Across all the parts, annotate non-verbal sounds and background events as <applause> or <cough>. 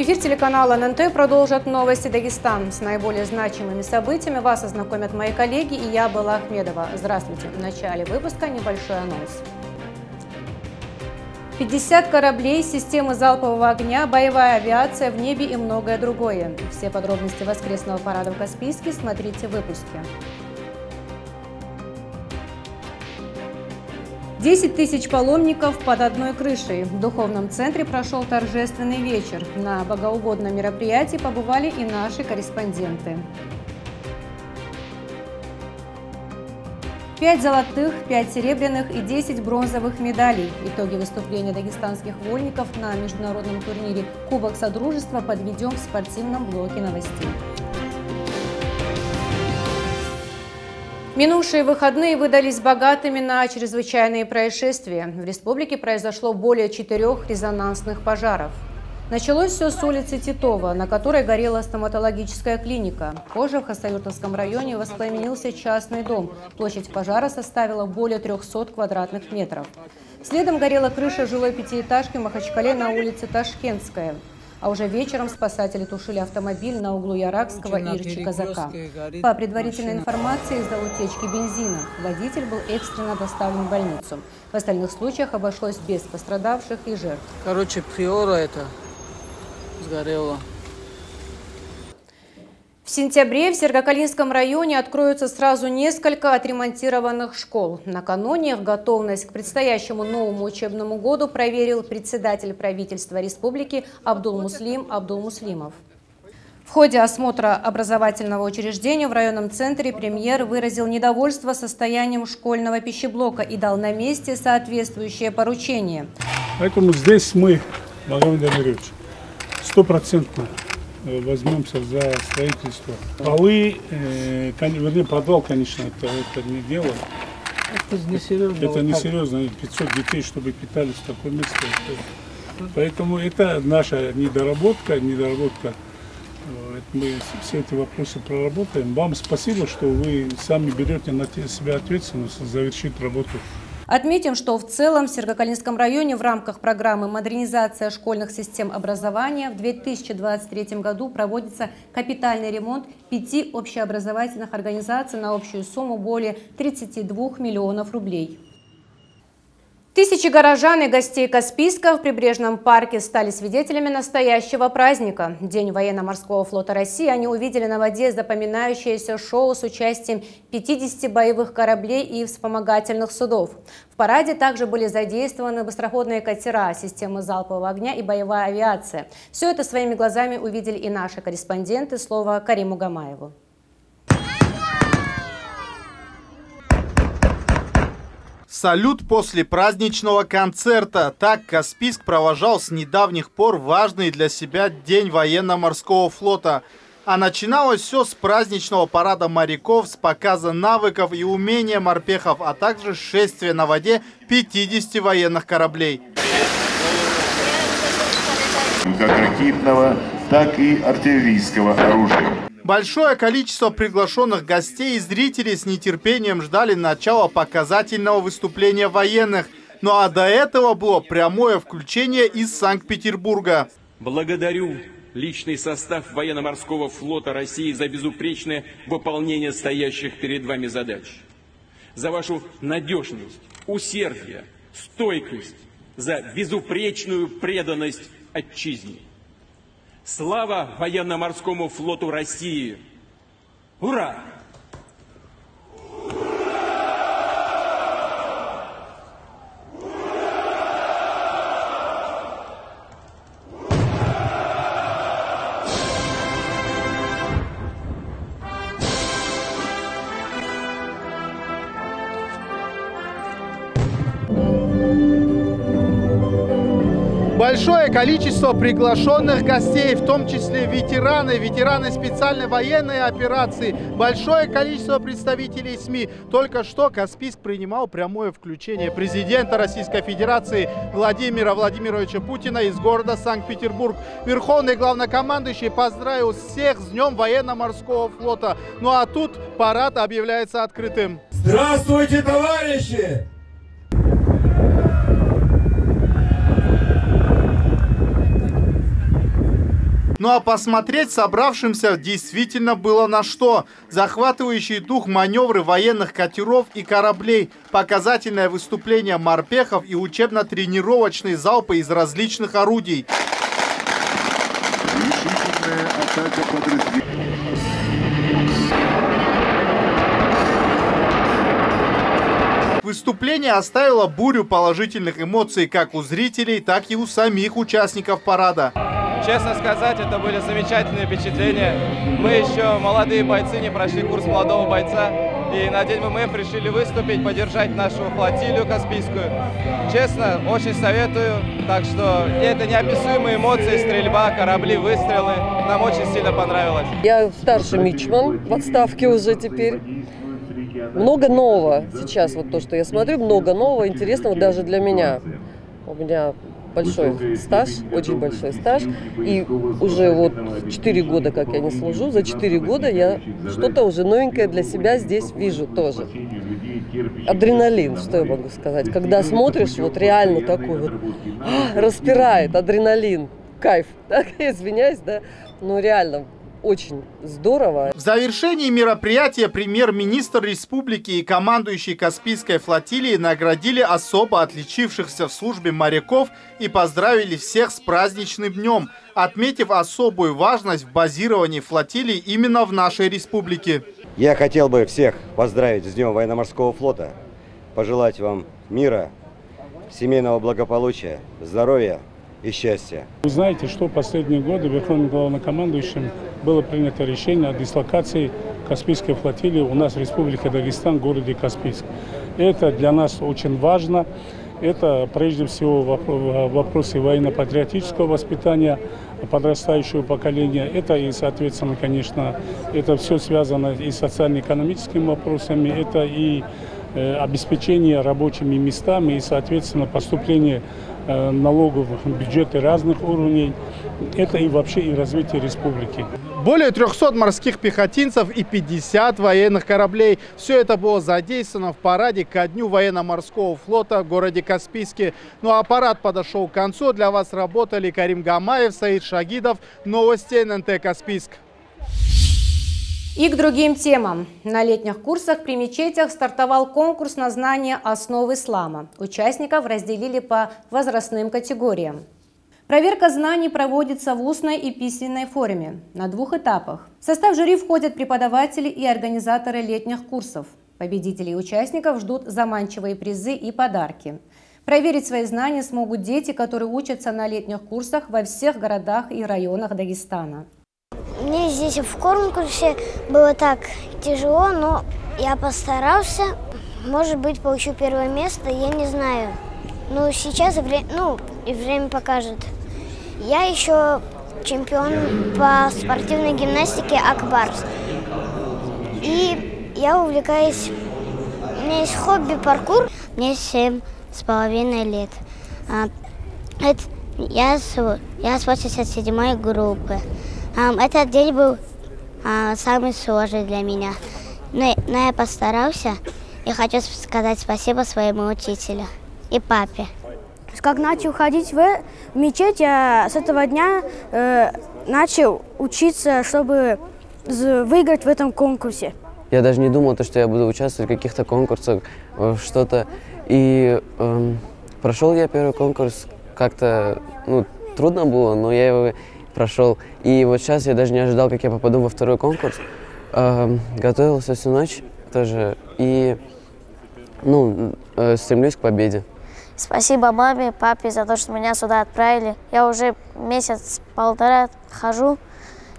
Эфир телеканала ННТ продолжат новости Дагестан. С наиболее значимыми событиями вас ознакомят мои коллеги и я, Была Ахмедова. Здравствуйте. В начале выпуска небольшой анонс. 50 кораблей, системы залпового огня, боевая авиация в небе и многое другое. Все подробности воскресного парада в Каспийске смотрите в выпуске. 10 тысяч паломников под одной крышей. В духовном центре прошел торжественный вечер. На богоугодном мероприятии побывали и наши корреспонденты. Пять золотых, пять серебряных и 10 бронзовых медалей. Итоги выступления дагестанских вольников на международном турнире Кубок Содружества подведем в спортивном блоке новостей. Минувшие выходные выдались богатыми на чрезвычайные происшествия. В республике произошло более четырех резонансных пожаров. Началось все с улицы Титова, на которой горела стоматологическая клиника. Позже в Хасавюртовском районе воспламенился частный дом. Площадь пожара составила более 300 квадратных метров. Следом горела крыша жилой пятиэтажки в Махачкале на улице Ташкентская. А уже вечером спасатели тушили автомобиль на углу Яракского и Ирчи-Казака. По предварительной информации, из-за утечки бензина водитель был экстренно доставлен в больницу. В остальных случаях обошлось без пострадавших и жертв. Короче, приора это сгорела. В сентябре в Сергокалинском районе откроются сразу несколько отремонтированных школ. Накануне готовность к предстоящему новому учебному году проверил председатель правительства республики Абдул-Муслим Абдул-Муслимов. В ходе осмотра образовательного учреждения в районном центре премьер выразил недовольство состоянием школьного пищеблока и дал на месте соответствующее поручение. Поэтому здесь мы, Магомед Амирович, стопроцентно возьмемся за строительство. Полы, э, вернее, подвал, конечно, это, это не дело. Это не серьезно. Это не серьезно. 500 детей, чтобы питались в таком месте. Поэтому это наша недоработка, недоработка. Э, мы все эти вопросы проработаем. Вам спасибо, что вы сами берете на себя ответственность завершить работу Отметим, что в целом в Сергокалинском районе в рамках программы «Модернизация школьных систем образования» в 2023 году проводится капитальный ремонт пяти общеобразовательных организаций на общую сумму более 32 миллионов рублей. Тысячи горожан и гостей Каспийска в прибрежном парке стали свидетелями настоящего праздника. День военно-морского флота России они увидели на воде запоминающееся шоу с участием 50 боевых кораблей и вспомогательных судов. В параде также были задействованы быстроходные катера, системы залпового огня и боевая авиация. Все это своими глазами увидели и наши корреспонденты. Слово Кариму Гамаеву. Салют после праздничного концерта. Так Каспийск провожал с недавних пор важный для себя День военно-морского флота. А начиналось все с праздничного парада моряков, с показа навыков и умения морпехов, а также шествия на воде 50 военных кораблей. Как ракетного, так и артиллерийского оружия. Большое количество приглашенных гостей и зрителей с нетерпением ждали начала показательного выступления военных. Ну а до этого было прямое включение из Санкт-Петербурга. Благодарю личный состав военно-морского флота России за безупречное выполнение стоящих перед вами задач. За вашу надежность, усердие, стойкость, за безупречную преданность отчизне. Слава военно-морскому флоту России! Ура! Большое количество приглашенных гостей, в том числе ветераны, ветераны специальной военной операции, большое количество представителей СМИ. Только что Каспийск принимал прямое включение президента Российской Федерации Владимира Владимировича Путина из города Санкт-Петербург. Верховный главнокомандующий поздравил всех с Днем военно-морского флота. Ну а тут парад объявляется открытым. Здравствуйте, товарищи! Ну а посмотреть собравшимся действительно было на что. Захватывающий дух маневры военных катеров и кораблей, показательное выступление морпехов и учебно-тренировочные залпы из различных орудий. Решительная атака подразделений. Выступление оставило бурю положительных эмоций как у зрителей, так и у самих участников парада. Честно сказать, это были замечательные впечатления. Мы еще молодые бойцы, не прошли курс молодого бойца. И на День ВМФ решили выступить, поддержать нашу флотилию Каспийскую. Честно, очень советую. Так что это неописуемые эмоции, стрельба, корабли, выстрелы. Нам очень сильно понравилось. Я старший мичман в отставке уже теперь. Много нового сейчас, вот то, что я смотрю, много нового, интересного даже для меня. У меня большой стаж, очень большой стаж. И уже вот 4 года, как я не служу, за 4 года я что-то уже новенькое для себя здесь вижу тоже. Адреналин, что я могу сказать. Когда смотришь, вот реально такой вот, а, <gasps> распирает адреналин, кайф. <laughs> Так, извиняюсь, да, но реально очень здорово. В завершении мероприятия премьер-министр республики и командующий Каспийской флотилией наградили особо отличившихся в службе моряков и поздравили всех с праздничным днем, отметив особую важность в базировании флотилии именно в нашей республике. Я хотел бы всех поздравить с Днем военно-морского флота, пожелать вам мира, семейного благополучия, здоровья и счастья. Вы знаете, что в последние годы Верховным главнокомандующим было принято решение о дислокации Каспийской флотилии у нас в Республике Дагестан, в городе Каспийск. Это для нас очень важно. Это прежде всего вопросы военно-патриотического воспитания подрастающего поколения. Это и, соответственно, конечно, это все связано и с социально-экономическими вопросами, это и обеспечение рабочими местами и, соответственно, поступление э, налогов бюджеты разных уровней. Это и вообще и развитие республики. Более 300 морских пехотинцев и 50 военных кораблей. Все это было задействовано в параде ко дню военно-морского флота в городе Каспийске. Ну а парад подошел к концу. Для вас работали Карим Гамаев, Саид Шагидов. Новости ННТ Каспийск. И к другим темам. На летних курсах при мечетях стартовал конкурс на знание основ ислама. Участников разделили по возрастным категориям. Проверка знаний проводится в устной и письменной форме на двух этапах. В состав жюри входят преподаватели и организаторы летних курсов. Победителей и участников ждут заманчивые призы и подарки. Проверить свои знания смогут дети, которые учатся на летних курсах во всех городах и районах Дагестана. Мне здесь в конкурсе было так тяжело, но я постарался. Может быть, получу первое место, я не знаю. Но сейчас вре ну, и время покажет. Я еще чемпион по спортивной гимнастике Акбарс. И я увлекаюсь... У меня есть хобби паркур. Мне семь с половиной лет. А, это, я, с, я с 87 группы. Этот день был а, самый сложный для меня. Но, но я постарался и хочу сказать спасибо своему учителю и папе. Как начал ходить в мечеть, я с этого дня э, начал учиться, чтобы выиграть в этом конкурсе. Я даже не думал, что я буду участвовать в каких-то конкурсах, что-то. И э, прошел я первый конкурс, как-то ну, трудно было, но я его прошел. И вот сейчас я даже не ожидал, как я попаду во второй конкурс. Э, готовился всю ночь тоже и ну, э, стремлюсь к победе. Спасибо маме, папе за то, что меня сюда отправили. Я уже месяц-полтора хожу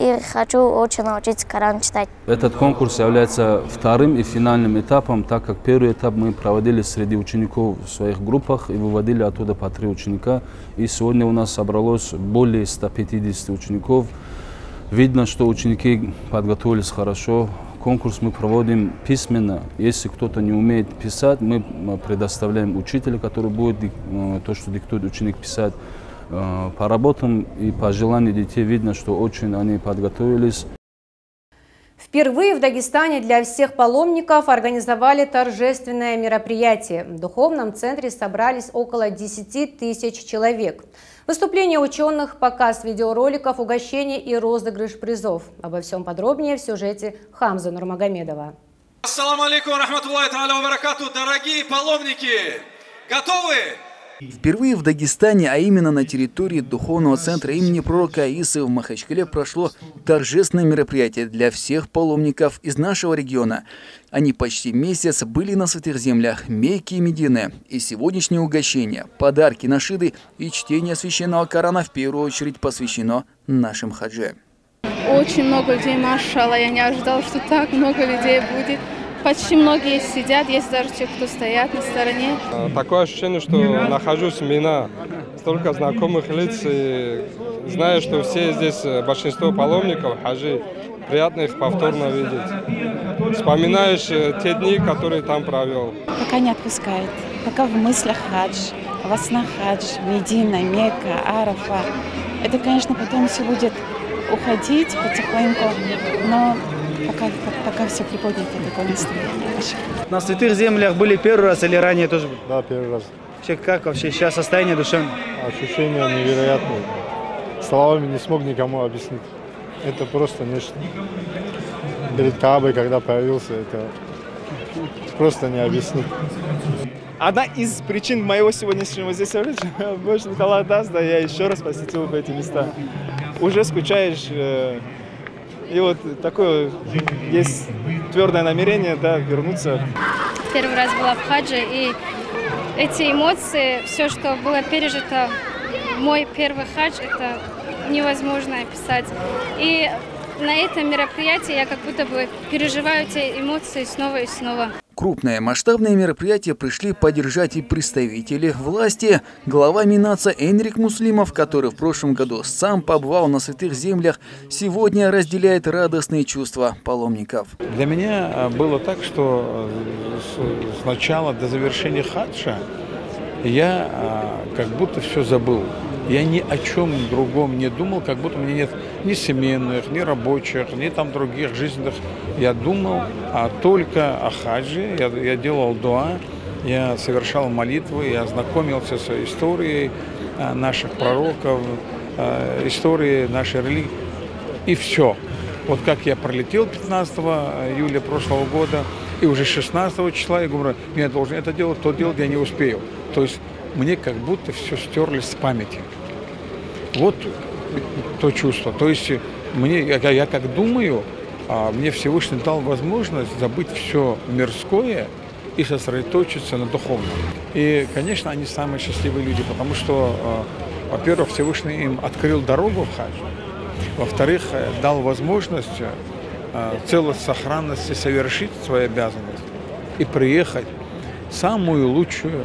и хочу очень научиться Коран читать. Этот конкурс является вторым и финальным этапом, так как первый этап мы проводили среди учеников в своих группах и выводили оттуда по три ученика. И сегодня у нас собралось более 150 учеников. Видно, что ученики подготовились хорошо, Конкурс мы проводим письменно. Если кто-то не умеет писать, мы предоставляем учителя, который будет э, то, что диктует ученик писать. Э, по работам и по желанию детей видно, что очень они подготовились. Впервые в Дагестане для всех паломников организовали торжественное мероприятие. В духовном центре собрались около 10 тысяч человек. Выступления ученых, показ видеороликов, угощений и розыгрыш призов. Обо всем подробнее в сюжете Хамза Нурмагомедова. Ассаламу алейкум, рахматуллахи та'аля дорогие паломники! Готовы? Впервые в Дагестане, а именно на территории духовного центра имени пророка Аисы в Махачкале прошло торжественное мероприятие для всех паломников из нашего региона. Они почти месяц были на святых землях Мекки и Медины. И сегодняшнее угощение, подарки, нашиды и чтение священного Корана в первую очередь посвящено нашим хаджи. Очень много людей, машалла. Я не ожидала, что так много людей будет. Почти многие сидят, есть даже те, кто стоят на стороне. А, такое ощущение, что нахожусь в Мина. Столько знакомых лиц, и знаю, что все здесь, э, большинство паломников, хаджи, приятно их повторно видеть. Вспоминаешь э, те дни, которые там провел. Пока не отпускает, пока в мыслях хадж, во снах хадж, Медина, Мекка, Арафа. Это, конечно, потом все будет уходить потихоньку, но пока, пока все приподнято такое настроение. На святых землях были первый раз или ранее тоже? Да, первый раз. Вообще, как вообще сейчас состояние душевное? Ощущения невероятные. Словами не смог никому объяснить. Это просто нечто. Перед Каабой, когда появился, это просто не объяснить. Одна из причин моего сегодняшнего здесь <laughs> больше Николай даст, да, я еще раз посетил бы эти места. Уже скучаешь, э, и вот такое есть твердое намерение да, вернуться. Первый раз была в хадже, и эти эмоции, все, что было пережито, мой первый хадж, это невозможно описать. И на этом мероприятии я как будто бы переживаю эти эмоции снова и снова. Крупное масштабное мероприятие пришли поддержать и представители власти. Глава Минаца Энрик Муслимов, который в прошлом году сам побывал на святых землях, сегодня разделяет радостные чувства паломников. Для меня э, было так, что э, с начала до завершения хаджа я э, как будто все забыл. Я ни о чем другом не думал, как будто у меня нет ни семейных, ни рабочих, ни там других жизненных. Я думал а только о хаджи, я, я делал дуа, я совершал молитвы, я знакомился с историей а, наших пророков, а, историей нашей религии. И все. Вот как я пролетел 15 июля прошлого года, и уже 16 числа я говорю, я должен это делать, то делать я не успею. То есть мне как будто все стерлось с памяти. Вот то чувство. То есть мне, я, я как думаю, а, мне Всевышний дал возможность забыть все мирское и сосредоточиться на духовном. И, конечно, они самые счастливые люди, потому что, а, во-первых, Всевышний им открыл дорогу в хадж, во-вторых, э, дал возможность а, целость сохранности совершить свои обязанности и приехать самую лучшую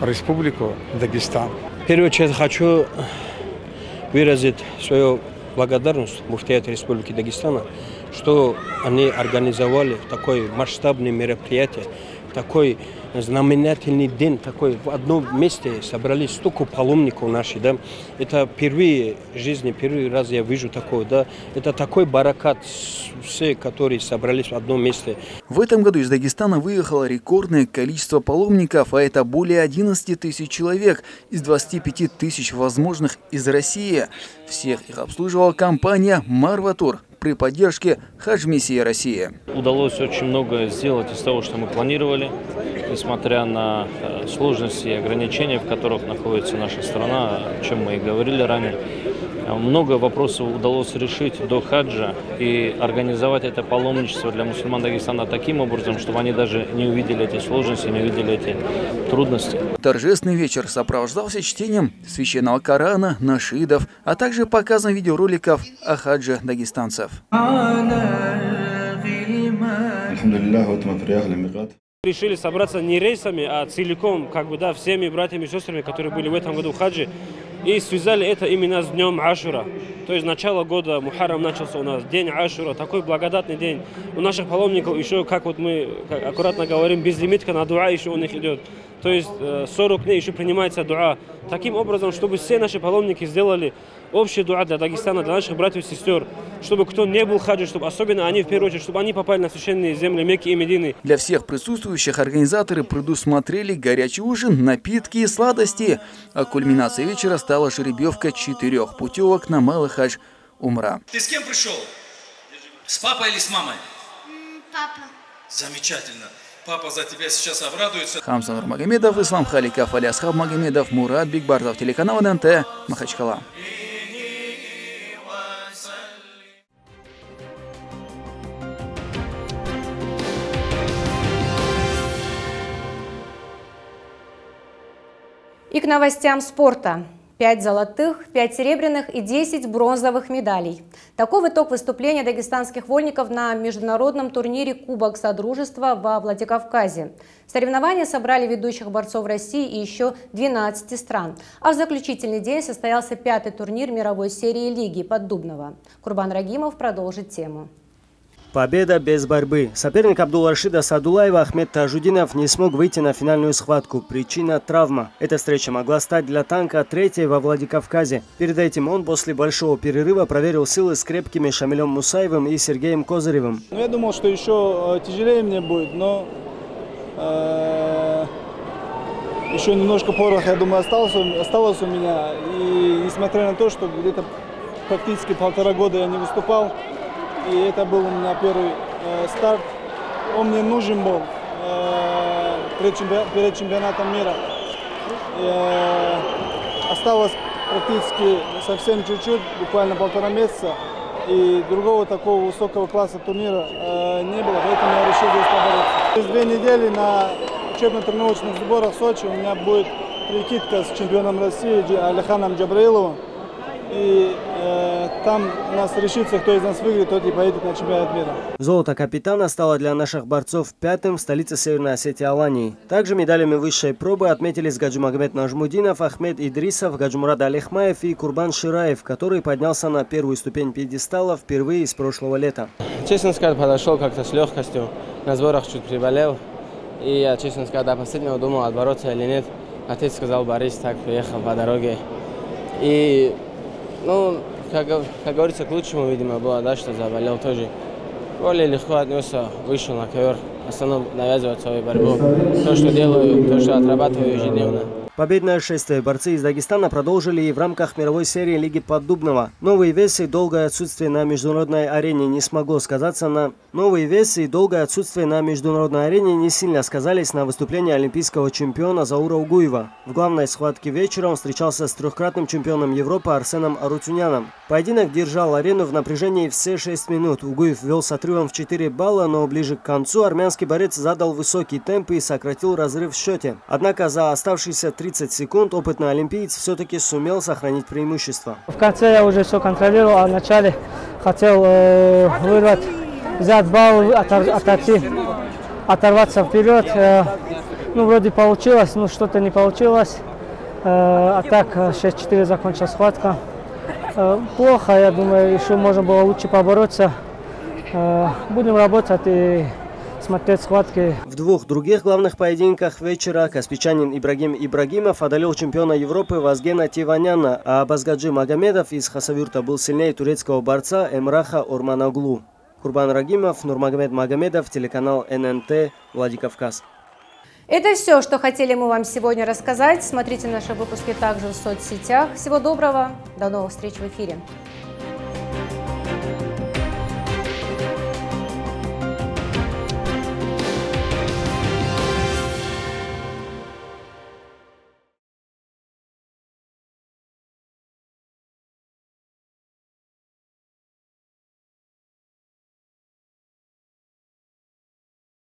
республику Дагестан. В первую очередь хочу выразить свою благодарность Муфтият Республики Дагестана, что они организовали такое масштабное мероприятие, такой знаменательный день, такой в одном месте собрались столько паломников наших, да, это впервые в жизни, первый раз я вижу такое, да, это такой баракат, все, которые собрались в одном месте. В этом году из Дагестана выехало рекордное количество паломников, а это более 11 тысяч человек из 25 тысяч возможных из России. Всех их обслуживала компания «Марватур», при поддержке Хадж-миссии России. Удалось очень много сделать из того, что мы планировали, несмотря на э, сложности и ограничения, в которых находится наша страна, о чем мы и говорили ранее. Много вопросов удалось решить до хаджа и организовать это паломничество для мусульман Дагестана таким образом, чтобы они даже не увидели эти сложности, не увидели эти трудности. Торжественный вечер сопровождался чтением священного Корана, нашидов, а также показом видеороликов о хадже дагестанцев. Решили собраться не рейсами, а целиком, как бы, да, всеми братьями и сестрами, которые были в этом году в хаджи, и связали это именно с днем Ашура. То есть начало года Мухаррам начался у нас, день Ашура, такой благодатный день. У наших паломников еще, как вот мы как аккуратно говорим, безлимитка на дуа еще у них идет. То есть 40 э, дней еще принимается дуа. Таким образом, чтобы все наши паломники сделали общая дуа для Дагестана, для наших братьев и сестер, чтобы кто не был хаджи, чтобы особенно они, в первую очередь, чтобы они попали на священные земли Мекки и Медины. Для всех присутствующих организаторы предусмотрели горячий ужин, напитки и сладости. А кульминацией вечера стала жеребьевка четырех путевок на Малый хадж Умра. Ты с кем пришел? С папой или с мамой? Папа. Замечательно. Папа за тебя сейчас обрадуется. Хамза Нурмагомедов, Ислам Халиков, Алиасхаб Магомедов, Мурат Бигбардов, телеканал ННТ, Махачкала. И к новостям спорта. 5 золотых, 5 серебряных и 10 бронзовых медалей. Таков итог выступления дагестанских вольников на международном турнире Кубок Содружества во Владикавказе. Соревнования собрали ведущих борцов России и еще 12 стран. А в заключительный день состоялся пятый турнир мировой серии Лиги Поддубного. Курбан Рагимов продолжит тему. Победа без борьбы. Соперник Абдул-Рашида Садулаева Ахмед Тажудинов не смог выйти на финальную схватку. Причина – травма. Эта встреча могла стать для танка третьей во Владикавказе. Перед этим он после большого перерыва проверил силы с крепкими Шамилем Мусаевым и Сергеем Козыревым. Ну, я думал, что еще э, тяжелее мне будет, но э, еще немножко пороха, я думаю, осталось, осталось у меня. И несмотря на то, что где-то практически полтора года я не выступал, и это был у меня первый э, старт. Он мне нужен был э, перед, чемпи перед чемпионатом мира. Э, осталось практически совсем чуть-чуть, буквально полтора месяца. И другого такого высокого класса турнира э, не было, поэтому я решил здесь побороться. Через две недели на учебно-тренировочных сборах в Сочи у меня будет прикидка с чемпионом России Алиханом Джабраиловым. И э, там у нас решится, кто из нас выиграет, тот и поедет на чемпионат мира. Золото капитана стало для наших борцов пятым в столице Северной Осетии Алании. Также медалями высшей пробы отметились Гаджимагомед Нажмудинов, Ахмед Идрисов, Гаджмурад Алихмаев и Курбан Шираев, который поднялся на первую ступень пьедестала впервые с прошлого лета. Честно сказать, подошел как-то с легкостью. На сборах чуть приболел. И я, честно сказать, до последнего думал, отбороться или нет. Отец сказал, Борис, так, приехал по дороге. И ну, как, как говорится, к лучшему, видимо, было, да, что заболел тоже. Более легко отнесся, вышел на ковер, основном навязывать свою борьбу. То, что делаю, то, что отрабатываю ежедневно. Победное шествие борцы из Дагестана продолжили и в рамках мировой серии Лиги Поддубного. Новые весы и долгое отсутствие на международной арене не смогло сказаться на... Новые весы и долгое отсутствие на международной арене не сильно сказались на выступлении олимпийского чемпиона Заура Угуева. В главной схватке вечером встречался с трехкратным чемпионом Европы Арсеном Арутюняном. Поединок держал арену в напряжении все 6 минут. Угуев вел с отрывом в 4 балла, но ближе к концу армянский борец задал высокий темп и сократил разрыв в счете. Однако за оставшиеся 30 секунд опытный олимпиец все-таки сумел сохранить преимущество. В конце я уже все контролировал, а в начале хотел э, вырвать, взять балл, отор, отойти, оторваться вперед. Э, ну, вроде получилось, но что-то не получилось. Э, а так 6-4 закончилась схватка. Э, плохо, я думаю, еще можно было лучше побороться. Э, будем работать и смотреть схватки. В двух других главных поединках вечера каспичанин Ибрагим Ибрагимов одолел чемпиона Европы Вазгена Тиваняна, а Базгаджи Магомедов из Хасавюрта был сильнее турецкого борца Эмраха Урманаглу. Курбан Рагимов, Нурмагомед Магомедов, телеканал ННТ, Владикавказ. Это все, что хотели мы вам сегодня рассказать. Смотрите наши выпуски также в соцсетях. Всего доброго, до новых встреч в эфире.